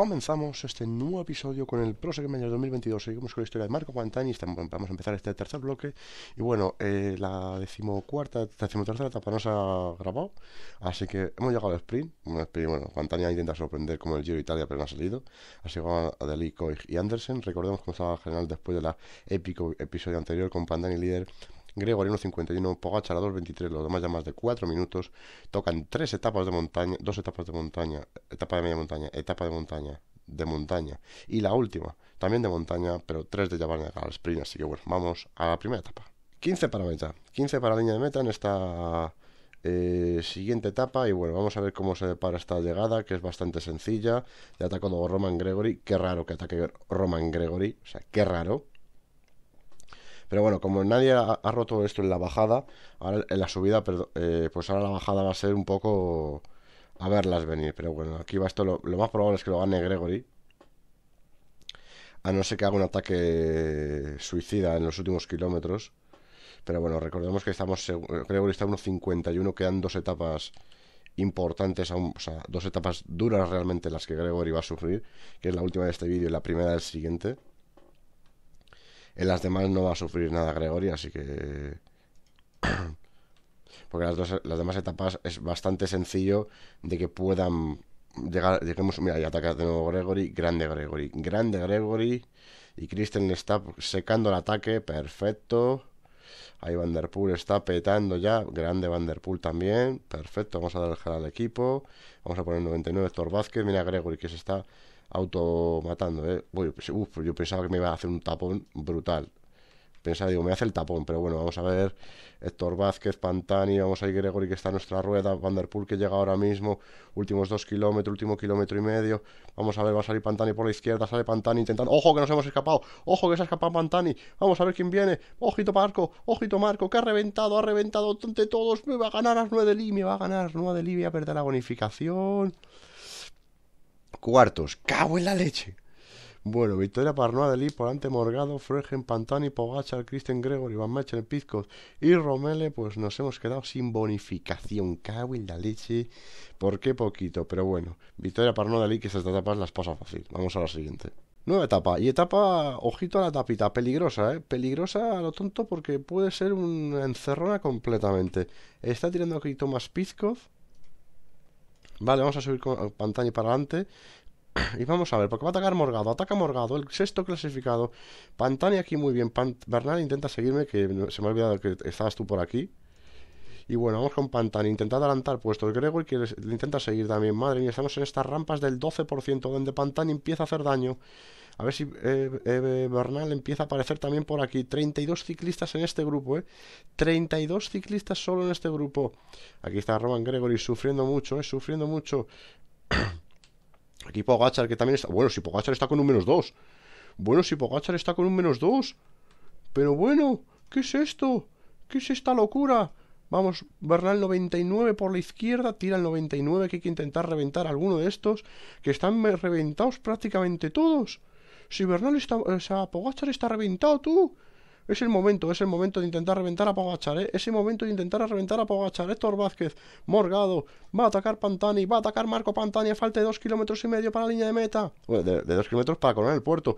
comenzamos este nuevo episodio con el Pro Segment del 2022. Seguimos con la historia de Marco Pantani. Vamos a empezar este tercer bloque. Y bueno, eh, la decimocuarta, decimotercera etapa no se ha grabado. Así que hemos llegado al sprint. Un bueno, Pantani intenta sorprender como el Giro de Italia, pero no ha salido. Así que a Deli, Koig y Andersen. Recordemos cómo estaba general después de la épico episodio anterior con Pantani líder Gregory 1.51, Pogachar a 2.23, los demás ya más de 4 minutos. Tocan 3 etapas de montaña, 2 etapas de montaña, etapa de media montaña, etapa de montaña, de montaña. Y la última, también de montaña, pero 3 de llevar al sprint. Así que bueno, vamos a la primera etapa. 15 para meta, 15 para línea de meta en esta eh, siguiente etapa y bueno, vamos a ver cómo se para esta llegada, que es bastante sencilla. De atacando Roman Gregory, qué raro que ataque Roman Gregory, o sea, qué raro. Pero bueno, como nadie ha, roto esto en la bajada, ahora en la subida, eh, pues ahora la bajada va a ser un poco a verlas venir. Pero bueno, aquí va esto, lo, más probable es que lo gane Gregory. A no ser que haga un ataque suicida en los últimos kilómetros. Pero bueno, recordemos que estamos Gregory está a unos 51, quedan dos etapas importantes, o sea, dos etapas duras realmente las que Gregory va a sufrir, que es la última de este vídeo y la primera del siguiente. En las demás no va a sufrir nada Gregory, así que... Porque las, dos, las demás etapas es bastante sencillo de que puedan llegar, lleguemos, mira, y ataca de nuevo Gregory, grande Gregory, grande Gregory, y Kristen está secando el ataque, perfecto. Ahí Vanderpool está petando ya, grande Vanderpool también, perfecto, vamos a dejar al equipo, vamos a poner 99 Héctor Vázquez, mira Gregory que se está automatando, ¿eh? Pues, pues yo pensaba que me iba a hacer un tapón brutal. Pensaba, digo, me hace el tapón, pero bueno, vamos a ver. Héctor Vázquez, Pantani, vamos a ir Gregory que está en nuestra rueda, Vanderpool que llega ahora mismo, últimos dos kilómetros, último kilómetro y medio. Vamos a ver, va a salir Pantani por la izquierda, sale Pantani intentando. ¡Ojo que nos hemos escapado! ¡Ojo que se ha escapado Pantani! Vamos a ver quién viene. ¡Ojito Marco! ¡Ojito Marco! Que ha reventado, ha reventado ante todos. Me va a ganar a 9 de Lee, me va a ganar 9 de Lee, a perder la bonificación. Cuartos. ¡Cago en la leche! Bueno, victoria para Noa Delí por ante Morgado, Fregen, Pantani, Pogachar, Kristen Gregory, Van Mechen, Pizcos y Romele, pues nos hemos quedado sin bonificación. Cago en la leche. ¿Por qué poquito? Pero bueno, victoria para Noa Delí, que estas etapas las pasa fácil. Vamos a la siguiente. Nueva etapa. Y etapa, ojito a la tapita, peligrosa, ¿eh? Peligrosa a lo tonto porque puede ser una encerrona completamente. Está tirando aquí Tomás Pizkov. Vale, vamos a subir con pantalla para adelante. Y vamos a ver, porque va a atacar Morgado. Ataca Morgado, el sexto clasificado. Pantani aquí muy bien. Bernal intenta seguirme, que se me ha olvidado que estabas tú por aquí. Y bueno, vamos con Pantani. Intenta adelantar puestos. Gregory que le intenta seguir también. Madre mía, estamos en estas rampas del 12%, donde Pantani empieza a hacer daño. A ver si eh, eh, Bernal empieza a aparecer también por aquí. 32 ciclistas en este grupo, ¿eh? 32 ciclistas solo en este grupo. Aquí está Roman Gregory sufriendo mucho, ¿eh? Sufriendo mucho. aquí Pogachar, que también está... Bueno, si Pogachar está con un menos 2. Bueno, si Pogachar está con un menos 2. Pero bueno, ¿qué es esto? ¿Qué es esta locura? Vamos, Bernal 99 por la izquierda, tira el 99 que hay que intentar reventar alguno de estos, que están reventados prácticamente todos. Si Bernal está, o sea, Pogachar está reventado, tú. Es el momento, es el momento de intentar reventar a Pogachar, ¿eh? Es el momento de intentar reventar a Pogachar. Héctor Vázquez, Morgado, va a atacar Pantani, va a atacar Marco Pantani a falta de dos kilómetros y medio para la línea de meta. de, dos kilómetros para coronar el puerto.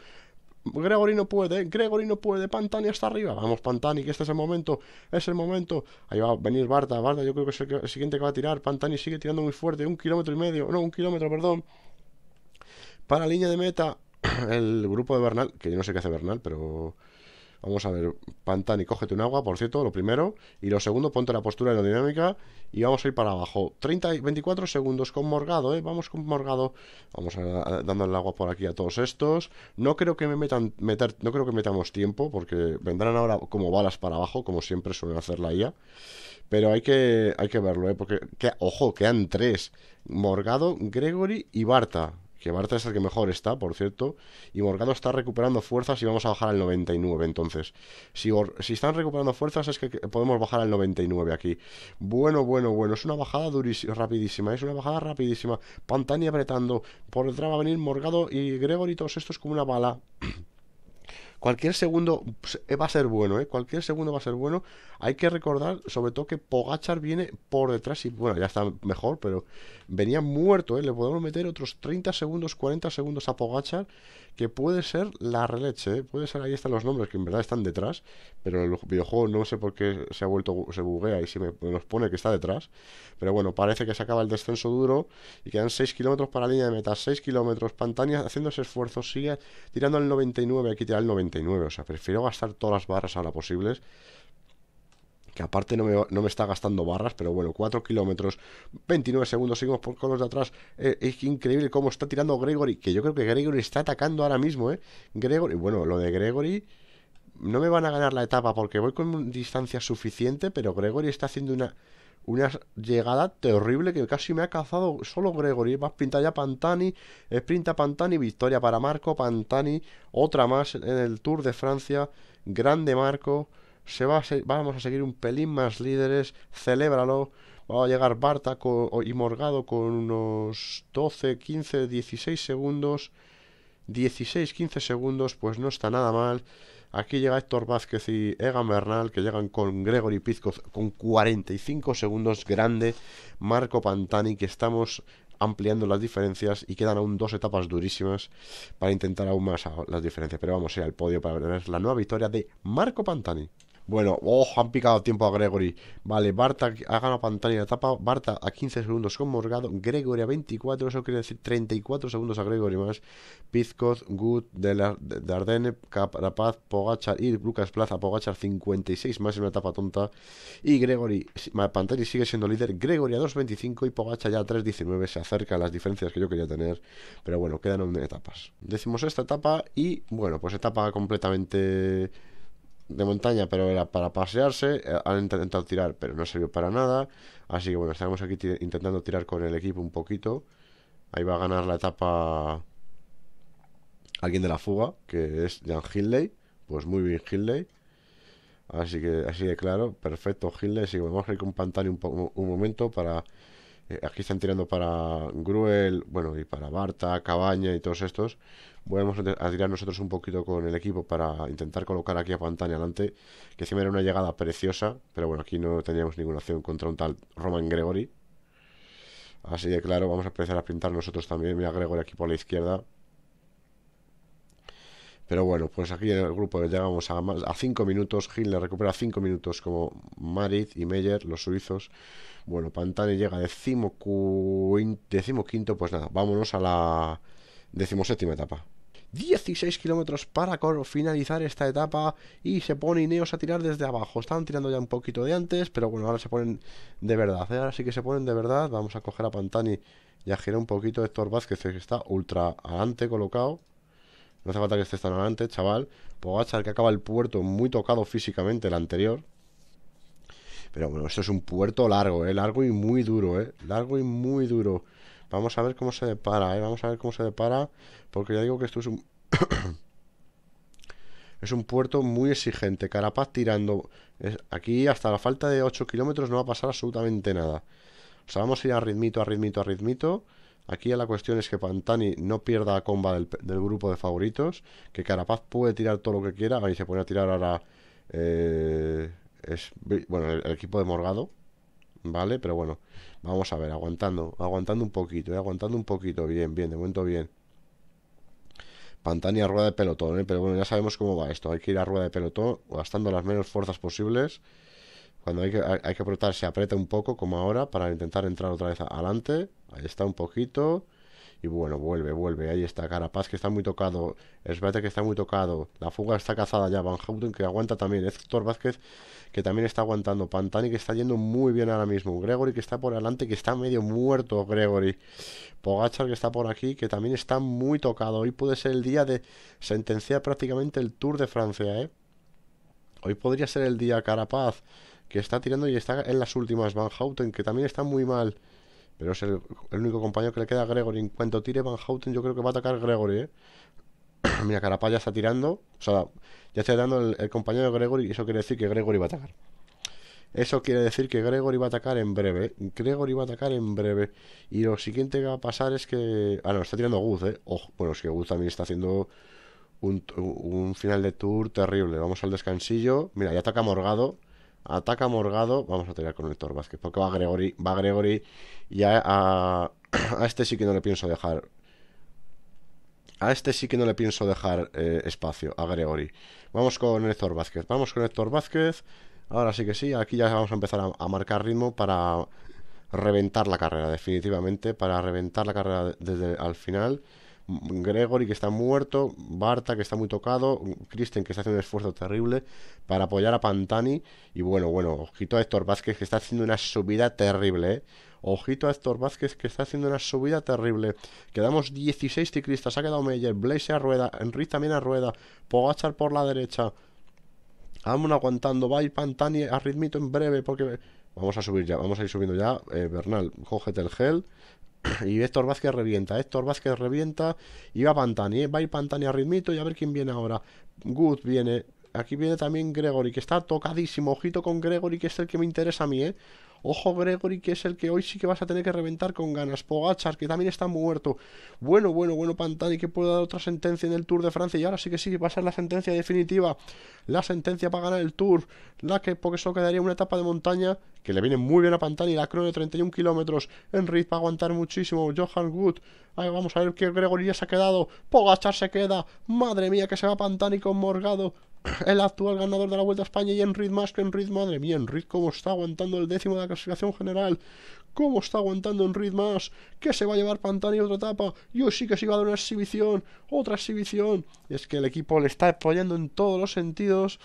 Gregory no puede, Gregory no puede, Pantani hasta arriba. Vamos, Pantani, que este es el momento, es el momento. Ahí va a venir Barta, Barta, yo creo que es el, siguiente que va a tirar. Pantani sigue tirando muy fuerte, un kilómetro y medio, no, un kilómetro, perdón. Para línea de meta, el grupo de Bernal, que yo no sé qué hace Bernal, pero vamos a ver, Pantani, cógete un agua, por cierto, lo primero, y lo segundo, ponte la postura aerodinámica y vamos a ir para abajo. 30 y 24 segundos con Morgado, ¿eh? Vamos con Morgado, vamos a, dando el agua por aquí a todos estos. No creo que me metan, meter, no creo que metamos tiempo, porque vendrán ahora como balas para abajo, como siempre suelen hacer la IA. Pero hay que, hay que verlo, ¿eh? Porque, que, ojo, quedan tres. Morgado, Gregory y Barta que Barta es el que mejor está, por cierto, y Morgado está recuperando fuerzas y vamos a bajar al 99, entonces. Si, si están recuperando fuerzas es que podemos bajar al 99 aquí. Bueno, bueno, bueno, es una bajada rapidísima, es una bajada rapidísima. Pantani apretando, por detrás va a venir Morgado y Gregory, todos estos como una bala. Cualquier segundo pues, va a ser bueno, ¿eh? Cualquier segundo va a ser bueno. Hay que recordar, sobre todo, que Pogachar viene por detrás y, bueno, ya está mejor, pero venía muerto, ¿eh? Le podemos meter otros 30 segundos, 40 segundos a Pogachar, que puede ser la releche, ¿eh? Puede ser, ahí están los nombres, que en verdad están detrás, pero el videojuego no sé por qué se ha vuelto, se buguea y si me, nos pone que está detrás. Pero bueno, parece que se acaba el descenso duro y quedan 6 kilómetros para la línea de meta, 6 kilómetros. Pantania haciendo ese esfuerzo, sigue tirando al 99, hay que tirar al 99. O sea, prefiero gastar todas las barras ahora posibles que aparte no me, no me, está gastando barras, pero bueno, 4 kilómetros, 29 segundos, seguimos por, con los de atrás. Eh, es increíble cómo está tirando Gregory, que yo creo que Gregory está atacando ahora mismo, ¿eh? Gregory, bueno, lo de Gregory, no me van a ganar la etapa porque voy con distancia suficiente, pero Gregory está haciendo una, una llegada terrible que casi me ha cazado solo Gregory. Va a sprintar ya Pantani, sprinta Pantani, victoria para Marco Pantani, otra más en el Tour de Francia, grande Marco. Se va vamos a seguir un pelín más líderes, celébralo. Va a llegar Barta y Morgado con unos 12, 15, 16 segundos. 16, 15 segundos, pues no está nada mal. Aquí llega Héctor Vázquez y Egan Bernal, que llegan con Gregory Pizcoz con 45 segundos. Grande Marco Pantani, que estamos ampliando las diferencias y quedan aún dos etapas durísimas para intentar aún más las diferencias. Pero vamos a ir al podio para ver la nueva victoria de Marco Pantani. Bueno, oh, han picado tiempo a Gregory. Vale, Barta ha ganado pantalla la etapa. Barta a 15 segundos con Morgado. Gregory a 24, eso quiere decir 34 segundos a Gregory más. Pizcoz, Good, Dardenne, Carapaz, Pogachar y Lucas Plaza. Pogachar 56 más en una etapa tonta. Y Gregory, Pantani sigue siendo líder. Gregory a 2.25 y Pogachar ya a 3.19. Se acerca a las diferencias que yo quería tener. Pero bueno, quedan aún etapas. Decimos esta etapa y bueno, pues etapa completamente de montaña, pero era para pasearse. Eh, han intentado tirar, pero no sirvió para nada. Así que bueno, estamos aquí intentando tirar con el equipo un poquito. Ahí va a ganar la etapa alguien de la fuga, que es Jan Hindley. Pues muy bien Hindley. Así que, así de claro, perfecto Hindley. Así que vamos a ir con Pantani un, un momento para... Eh, aquí están tirando para Gruel, bueno, y para Barta, Cabaña y todos estos. Vamos a tirar nosotros un poquito con el equipo para intentar colocar aquí a Pantani adelante, que encima era una llegada preciosa, pero bueno, aquí no teníamos ninguna acción contra un tal Roman Gregory. Así de claro, vamos a empezar a pintar nosotros también. Mira Gregory aquí por la izquierda. Pero bueno, pues aquí en el grupo llegamos a 5 minutos. Gil le recupera 5 minutos como Marit y Meyer, los suizos. Bueno, Pantani llega decimo, quinto. Pues nada, vámonos a la decimoséptima etapa. 16 kilómetros para finalizar esta etapa y se pone Ineos a tirar desde abajo. Están tirando ya un poquito de antes, pero bueno, ahora se ponen de verdad. ¿eh? Ahora sí que se ponen de verdad. Vamos a coger a Pantani y a un poquito. Héctor Vázquez que está ultra adelante colocado. No hace falta que esté tan adelante, chaval. Pogachar que acaba el puerto muy tocado físicamente el anterior. Pero bueno, esto es un puerto largo, ¿eh? Largo y muy duro, ¿eh? Largo y muy duro. Vamos a ver cómo se depara, ¿eh? Vamos a ver cómo se depara. Porque ya digo que esto es un... es un puerto muy exigente. Carapaz tirando. aquí hasta la falta de 8 kilómetros no va a pasar absolutamente nada. O sea, vamos a ir a ritmito, a ritmito, a ritmito. Aquí la cuestión es que Pantani no pierda la comba del, grupo de favoritos. Que Carapaz puede tirar todo lo que quiera. Ahí se pone a tirar ahora. Eh, es, bueno, el equipo de Morgado. ¿vale? Pero bueno, vamos a ver, aguantando, aguantando un poquito, ¿eh? aguantando un poquito, bien, bien, de momento bien. Pantania rueda de pelotón, ¿eh? pero bueno, ya sabemos cómo va esto. Hay que ir a rueda de pelotón, gastando las menos fuerzas posibles. Cuando hay que, hay, que apretar, se aprieta un poco, como ahora, para intentar entrar otra vez adelante. Ahí está un poquito. Y bueno, vuelve, vuelve. Ahí está Carapaz, que está muy tocado. Esbate, que está muy tocado. La fuga está cazada ya. Van Houten, que aguanta también. Héctor Vázquez, que también está aguantando. Pantani, que está yendo muy bien ahora mismo. Gregory, que está por adelante, que está medio muerto, Gregory. Pogachar, que está por aquí, que también está muy tocado. Hoy puede ser el día de sentenciar prácticamente el Tour de Francia, ¿eh? Hoy podría ser el día Carapaz, que está tirando y está en las últimas. Van Houten, que también está muy mal. Pero es el, único compañero que le queda a Gregory. En cuanto tire Van Houten, yo creo que va a atacar Gregory, ¿eh? Mira, Carapaz ya está tirando. O sea, ya está dando el, compañero de Gregory. Y eso quiere decir que Gregory va a atacar. Eso quiere decir que Gregory va a atacar en breve. ¿eh? Gregory va a atacar en breve. Y lo siguiente que va a pasar es que. Ah, no, está tirando Guz, ¿eh? bueno, es que Guz también está haciendo un, final de tour terrible. Vamos al descansillo. Mira, ya ataca Morgado. Ataca Morgado. Vamos a tirar con Héctor Vázquez. Porque va Gregory. Va Gregory. Y a, a, este sí que no le pienso dejar. A este sí que no le pienso dejar eh, espacio. A Gregory. Vamos con Héctor Vázquez. Vamos con Héctor Vázquez. Ahora sí que sí. Aquí ya vamos a empezar a, marcar ritmo para reventar la carrera. Definitivamente. Para reventar la carrera desde al final. Gregory que está muerto, Barta que está muy tocado, Kristen que está haciendo un esfuerzo terrible para apoyar a Pantani y bueno, bueno, ojito a Héctor Vázquez que está haciendo una subida terrible, ¿eh? Ojito a Héctor Vázquez que está haciendo una subida terrible. Quedamos 16 ciclistas, ha quedado Meyer, Blaise a rueda, Enrique también a rueda, Pogachar por la derecha. Vamos aguantando, va a ir Pantani a ritmito en breve porque... Vamos a subir ya, vamos a ir subiendo ya. Eh, Bernal, cógete el gel. y Héctor Vázquez revienta, Héctor Vázquez revienta y va Pantani, ¿eh? va a ir Pantani a ritmito y a ver quién viene ahora. Good viene, aquí viene también Gregory, que está tocadísimo, ojito con Gregory, que es el que me interesa a mí, ¿eh? Ojo Gregory, que es el que hoy sí que vas a tener que reventar con ganas. Pogachar, que también está muerto. Bueno, bueno, bueno, Pantani, que puede dar otra sentencia en el Tour de Francia. Y ahora sí que sí, va a ser la sentencia definitiva. La sentencia para ganar el Tour. La que, porque solo quedaría una etapa de montaña que le viene muy bien a Pantani. La crono de 31 kilómetros. Enrique va a aguantar muchísimo. Johan Good. Ahí vamos a ver qué Gregory ya se ha quedado. Pogachar se queda. Madre mía, que se va Pantani con Morgado el actual ganador de la Vuelta a España y Enric más que Enric, madre mía, Enric cómo está aguantando el décimo de la clasificación general, cómo está aguantando Enric más, que se va a llevar Pantani otra etapa, yo sí que se iba a dar una exhibición, otra exhibición, es que el equipo le está apoyando en todos los sentidos,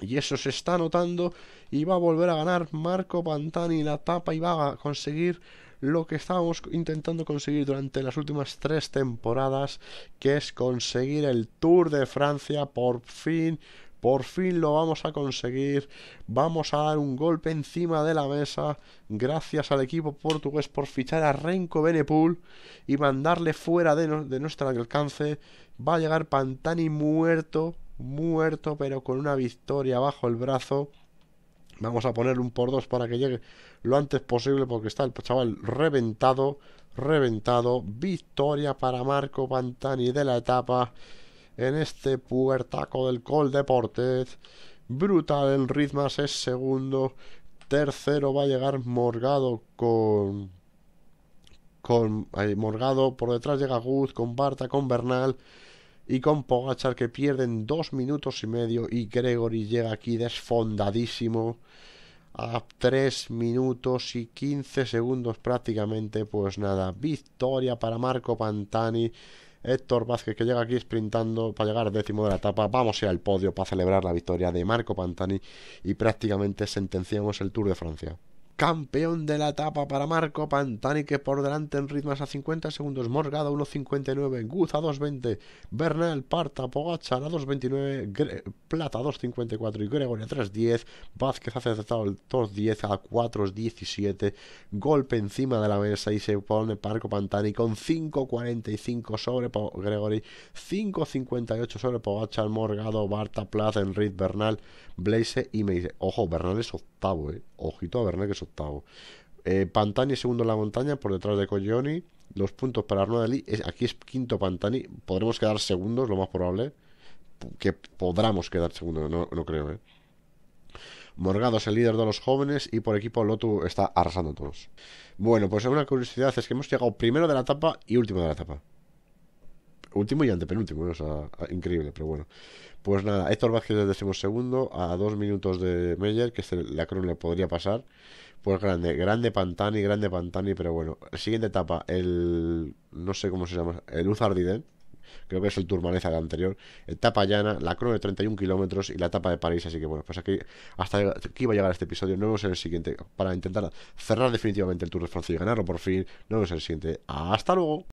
y eso se está notando, y va a volver a ganar Marco Pantani la etapa y va a conseguir lo que estábamos intentando conseguir durante las últimas tres temporadas, que es conseguir el Tour de Francia por fin. Por fin lo vamos a conseguir. Vamos a dar un golpe encima de la mesa. Gracias al equipo portugués por fichar a Renko Benepul y mandarle fuera de, de nuestro alcance. Va a llegar Pantani muerto, muerto, pero con una victoria bajo el brazo. Vamos a poner un por dos para que llegue lo antes posible porque está el chaval reventado, reventado. Victoria para Marco Pantani de la etapa en este puertaco del Col Deportes. Brutal el Ritmas es segundo. Tercero va a llegar Morgado con con Morgado, por detrás llega Guz, con Barta, con Bernal y con Pogachar que pierden dos minutos y medio y Gregory llega aquí desfondadísimo a 3 minutos y 15 segundos prácticamente, pues nada, victoria para Marco Pantani. Héctor Vázquez que llega aquí sprintando para llegar décimo de la etapa. Vamos al podio para celebrar la victoria de Marco Pantani y prácticamente sentenciamos el Tour de Francia campeón de la etapa para Marco Pantani que por delante en ritmos a 50 segundos, Morgado 1.59, Guz a 2.20, Bernal, Parta, Pogachar a 2.29, Plata a 2.54 y Gregoria a 3.10, Vázquez hace acertado el 2.10 a 4.17, golpe encima de la mesa y se pone Marco Pantani con 5.45 sobre Gregory, 5.58 sobre Pogachar, Morgado, Barta, Plata, Enrique, Bernal, Blaise y me dice, ojo, Bernal es octavo, eh. Ojito a Bernal que es octavo. Eh, Pantani segundo en la montaña, por detrás de Coglioni. Los puntos para Arnaud Es, aquí es quinto Pantani. Podremos quedar segundos, lo más probable. Que podamos quedar segundos, no, no creo, eh. Morgado es el líder de los jóvenes y por equipo Lotu está arrasando a todos. Bueno, pues una curiosidad es que hemos llegado primero de la etapa y último de la etapa. Último y antepenúltimo, o sea, increíble, pero bueno. Pues nada, Héctor Vázquez es décimo segundo, a dos minutos de Meyer, que la crono le podría pasar. Pues grande, grande Pantani, grande Pantani, pero bueno. Siguiente etapa, el. No sé cómo se llama, el Uzardiden. Creo que es el Turmaneza del anterior. Etapa llana, la crono de 31 kilómetros y la etapa de París. Así que bueno, pues aquí hasta aquí va a llegar este episodio. Nos vemos en el siguiente para intentar cerrar definitivamente el Tour de Francia y ganarlo por fin. Nos vemos en el siguiente. Hasta luego.